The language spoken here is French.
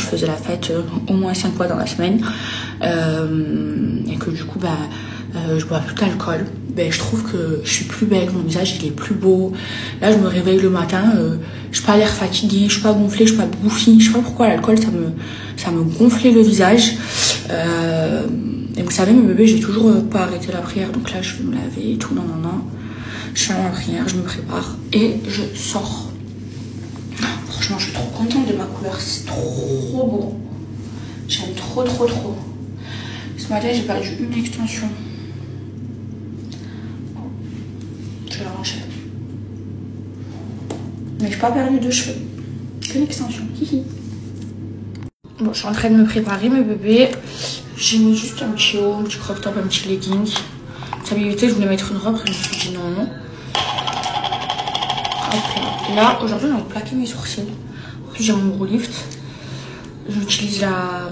je faisais la fête euh, au moins 5 fois dans la semaine. Euh, et que du coup, bah, euh, je bois plus d'alcool. Ben, je trouve que je suis plus belle, mon visage il est plus beau. Là, je me réveille le matin, je suis pas l'air fatiguée, je suis pas gonflée, je suis pas bouffie. Je sais pas pourquoi l'alcool ça me, ça me gonflait le visage. Et vous savez, mes bébés, j'ai toujours pas arrêté la prière. Donc là, je vais me laver et tout, non, non, non. Je fais ma prière, je me prépare et je sors. Je suis trop contente de ma couleur, c'est trop beau. J'aime trop, trop, trop. Ce matin, j'ai perdu une extension. Je vais la ranger. Mais j'ai pas perdu de cheveux. Qu'une extension. Bon, je suis en train de me préparer, mes bébés. J'ai mis juste un petit haut, un petit crop top, un petit legging. Ça m'évitait, je voulais mettre une robe, je me suis dit non, non. Hop là. Là, aujourd'hui, j'ai plaqué mes sourcils. J'ai mon gros lift. J'utilise la